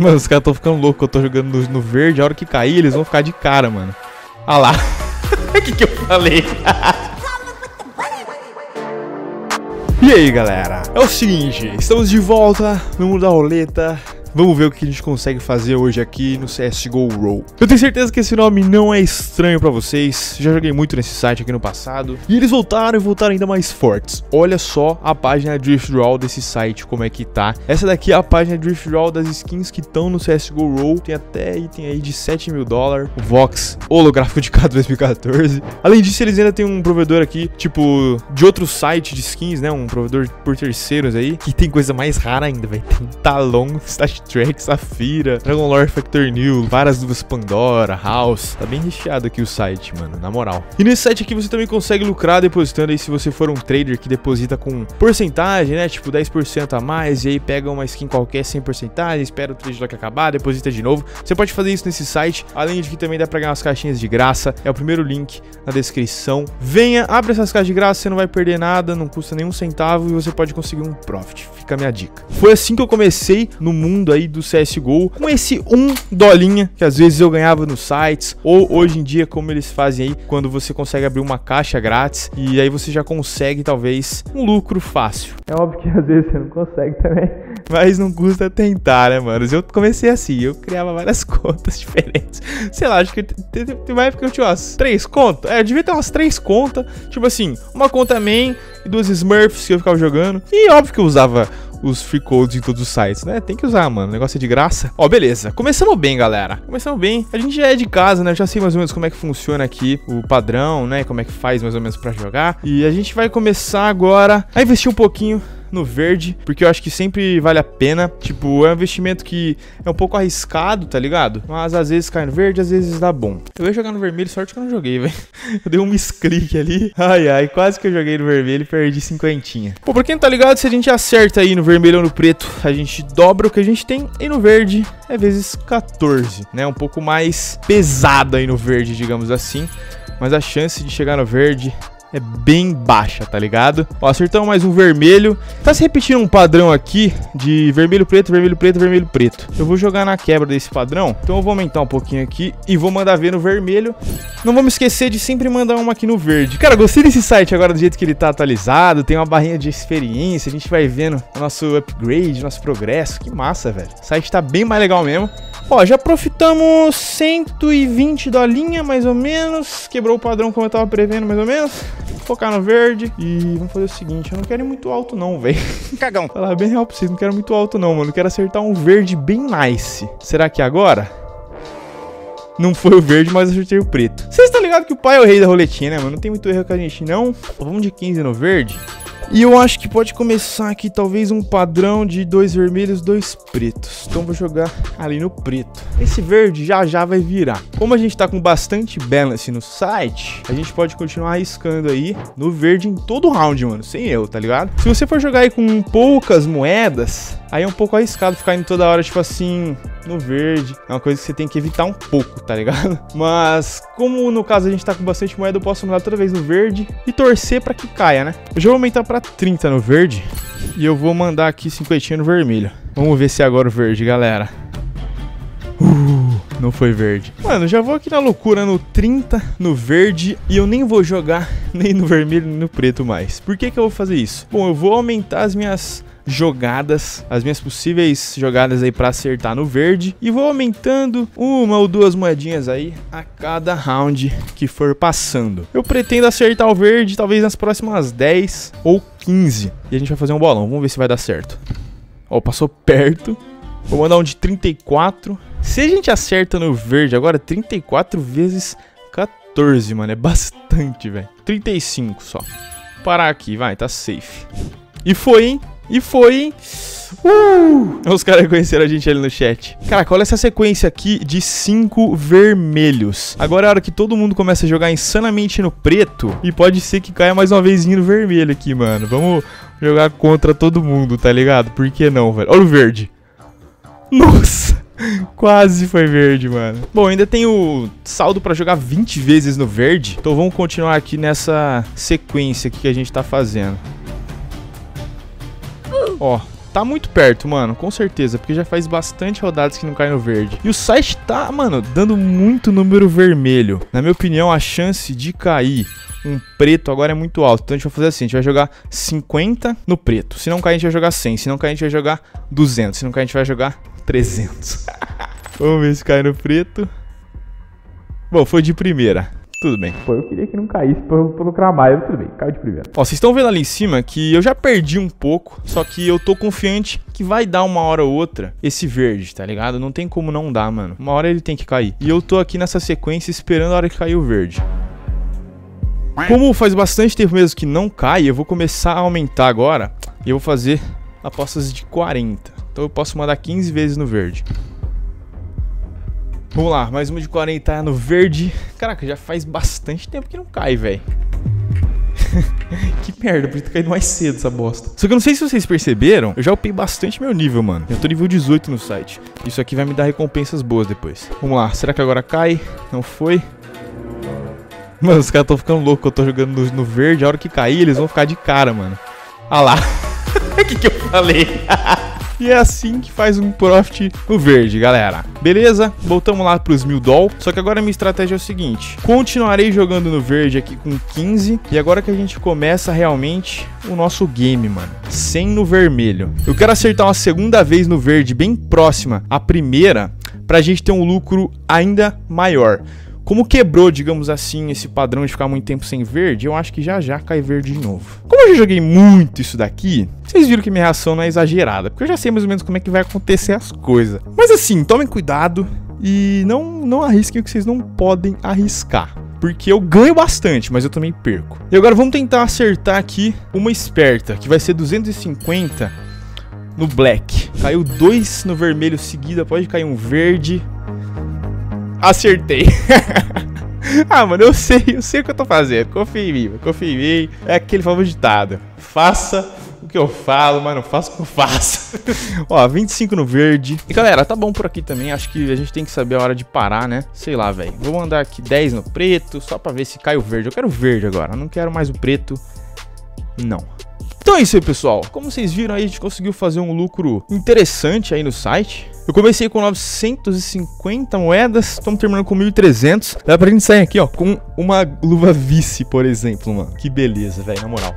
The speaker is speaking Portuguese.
Mano, os caras tão ficando loucos. Eu tô jogando no, no, verde. A hora que cair, eles vão ficar de cara, mano. Ah lá. O que, que eu falei? e aí, galera? É o seguinte, estamos de volta no mundo da roleta. Vamos ver o que a gente consegue fazer hoje aqui no CSGO Roll. Eu tenho certeza que esse nome não é estranho pra vocês. Já joguei muito nesse site aqui no passado. E eles voltaram e voltaram ainda mais fortes. Olha só a página Drift Roll desse site, como é que tá. Essa daqui é a página Drift Roll das skins que estão no CSGO Roll. Tem até item aí de 7 mil dólares. O Vox holográfico de K 2014. Além disso, eles ainda tem um provedor aqui, tipo, de outro site de skins, né? Um provedor por terceiros aí. Que tem coisa mais rara ainda, velho. Tem Talon, Trek, Safira, Dragon Lore Factor New, várias luvas Pandora, House. Tá bem recheado aqui o site, mano, na moral. E nesse site aqui você também consegue lucrar depositando aí se você for um trader que deposita com porcentagem, né? Tipo 10% a mais e aí pega uma skin qualquer sem porcentagem, espera o trade lock acabar, deposita de novo. Você pode fazer isso nesse site, além de que também dá pra ganhar umas caixinhas de graça. É o primeiro link na descrição. Venha, abre essas caixas de graça, você não vai perder nada, não custa nenhum centavo e você pode conseguir um profit. Fica a minha dica. Foi assim que eu comecei no mundo aí do CSGO, com esse um dolinha que às vezes eu ganhava nos sites, ou hoje em dia como eles fazem aí, quando você consegue abrir uma caixa grátis e aí você já consegue talvez um lucro fácil. É óbvio que às vezes você não consegue também, mas não custa tentar, né, mano? Eu comecei assim, eu criava várias contas diferentes. Sei lá, acho que tem uma época que eu tinha umas três contas. É, eu devia ter umas três contas. Tipo assim, uma conta main e duas Smurfs que eu ficava jogando. E óbvio que eu usava os free codes em todos os sites, né? Tem que usar, mano. O negócio é de graça. Ó, beleza. Começamos bem, galera. Começamos bem. A gente já é de casa, né? Eu já sei mais ou menos como é que funciona aqui o padrão, né? Como é que faz mais ou menos para jogar. E a gente vai começar agora a investir um pouquinho no verde, porque eu acho que sempre vale a pena. Tipo, é um investimento que é um pouco arriscado, tá ligado? Mas às vezes cai no verde, às vezes dá bom. Eu ia jogar no vermelho, sorte que eu não joguei, velho. Eu dei um misclick ali. Ai, ai, quase que eu joguei no vermelho e perdi cinquentinha. Pô, pra quem não tá ligado, se a gente acerta aí no vermelho ou no preto, a gente dobra o que a gente tem. E no verde é vezes 14, né? Um pouco mais pesado aí no verde, digamos assim. Mas a chance de chegar no verde é bem baixa, tá ligado? Ó, acertamos mais um vermelho. Tá se repetindo um padrão aqui de vermelho, preto, vermelho, preto, vermelho, preto. Eu vou jogar na quebra desse padrão, então eu vou aumentar um pouquinho aqui e vou mandar ver no vermelho. Não vamos esquecer de sempre mandar uma aqui no verde. Cara, gostei desse site agora do jeito que ele tá atualizado, tem uma barrinha de experiência, a gente vai vendo o nosso upgrade, nosso progresso. Que massa, velho. O site tá bem mais legal mesmo. Ó, já profitamos 120 dolinha, mais ou menos. Quebrou o padrão como eu tava prevendo, mais ou menos. Focar no verde e vamos fazer o seguinte, eu não quero ir muito alto não, velho. Cagão. Falar bem real pra vocês, não quero muito alto não, mano. Eu quero acertar um verde bem nice. Será que agora? Não foi o verde, mas acertei o preto. Vocês estão ligados que o pai é o rei da roletinha, né, mano? Não tem muito erro com a gente, não. Vamos de 15 no verde. E eu acho que pode começar aqui talvez um padrão de dois vermelhos, dois pretos. Então vou jogar ali no preto. Esse verde já já vai virar. Como a gente tá com bastante balance no site, a gente pode continuar arriscando aí no verde em todo round, mano. Sem eu, tá ligado? Se você for jogar aí com poucas moedas, aí é um pouco arriscado ficar indo toda hora, tipo assim, no verde. É uma coisa que você tem que evitar um pouco, tá ligado? Mas, como no caso a gente tá com bastante moeda, eu posso mudar toda vez no verde e torcer pra que caia, né? Eu já vou aumentar pra 30 no verde e eu vou mandar aqui 50 no vermelho. Vamos ver se é agora o verde, galera. Uh, não foi verde. Mano, já vou aqui na loucura no 30, no verde, e eu nem vou jogar nem no vermelho nem no preto mais. Por que que eu vou fazer isso? Bom, eu vou aumentar as minhas jogadas, as minhas possíveis jogadas aí para acertar no verde e vou aumentando uma ou duas moedinhas aí a cada round que for passando. Eu pretendo acertar o verde talvez nas próximas 10 ou 15 e a gente vai fazer um bolão, vamos ver se vai dar certo. Ó, passou perto. Vou mandar um de 34. Se a gente acerta no verde agora, 34 vezes 14, mano, é bastante, velho. 35 só. Parar aqui, vai, tá safe. E foi, hein? E foi? Uh! Os caras reconheceram a gente ali no chat. Caraca, olha essa sequência aqui de cinco vermelhos. Agora é a hora que todo mundo começa a jogar insanamente no preto. E pode ser que caia mais uma vez no vermelho aqui, mano. Vamos jogar contra todo mundo, tá ligado? Por que não, velho? Olha o verde. Nossa! Quase foi verde, mano. Bom, ainda tenho saldo pra jogar 20 vezes no verde. Então vamos continuar aqui nessa sequência aqui que a gente tá fazendo. Ó, Tá muito perto, mano, com certeza, porque já faz bastante rodadas que não cai no verde. E o site tá, mano, dando muito número vermelho. Na minha opinião, a chance de cair um preto agora é muito alto. Então a gente vai fazer assim, a gente vai jogar 50 no preto. Se não cair, a gente vai jogar 100. Se não cair, a gente vai jogar 200. Se não cair, a gente vai jogar 300. Vamos ver se cai no preto. Bom, foi de primeira. Tudo bem. Pô, eu queria que não caísse pelo, pelo cramaio. Tudo bem, caiu de primeira. Ó, vocês estão vendo ali em cima que eu já perdi um pouco. Só que eu tô confiante que vai dar uma hora ou outra esse verde, tá ligado? Não tem como não dar, mano. Uma hora ele tem que cair. E eu tô aqui nessa sequência esperando a hora que cair o verde. Como faz bastante tempo mesmo que não cai, eu vou começar a aumentar agora. E eu vou fazer apostas de 40. Então eu posso mandar 15 vezes no verde. Vamos lá, mais uma de 40 no verde. Caraca, já faz bastante tempo que não cai, velho. que merda, podia ter caído mais cedo essa bosta. Só que eu não sei se vocês perceberam, eu já upei bastante meu nível, mano. Eu tô nível 18 no site. Isso aqui vai me dar recompensas boas depois. Vamos lá, será que agora cai? Não foi? Mano, os caras tão ficando loucos. Eu tô jogando no, no, verde. A hora que cair, eles vão ficar de cara, mano. Ah lá. O que, que eu falei? E é assim que faz um profit no verde, galera. Beleza? Voltamos lá pros mil doll. Só que agora a minha estratégia é o seguinte. Continuarei jogando no verde aqui com 15. E agora que a gente começa realmente o nosso game, mano. Sem no vermelho. Eu quero acertar uma segunda vez no verde, bem próxima à primeira, pra gente ter um lucro ainda maior. Como quebrou, digamos assim, esse padrão de ficar muito tempo sem verde, eu acho que já já cai verde de novo. Como eu já joguei muito isso daqui, vocês viram que minha reação não é exagerada, porque eu já sei mais ou menos como é que vai acontecer as coisas. Mas assim, tomem cuidado e não, não arrisquem o que vocês não podem arriscar. Porque eu ganho bastante, mas eu também perco. E agora vamos tentar acertar aqui uma esperta, que vai ser 250 no black. Caiu dois no vermelho seguida, pode cair um verde. Acertei. ah, mano, eu sei, eu sei o que eu tô fazendo. Confia em mim, confia em mim. É aquele famoso ditado. Faça o que eu falo, mas não faça o que eu faço. Ó, 25 no verde. E galera, tá bom por aqui também. Acho que a gente tem que saber a hora de parar, né? Sei lá, velho. Vou mandar aqui 10 no preto, só pra ver se cai o verde. Eu quero o verde agora, eu não quero mais o preto. Não. Então é isso aí, pessoal. Como vocês viram aí, a gente conseguiu fazer um lucro interessante aí no site. Eu comecei com 950 moedas, estamos terminando com 1.300. Dá pra gente sair aqui, ó, com uma luva vice, por exemplo, mano. Que beleza, velho, na moral.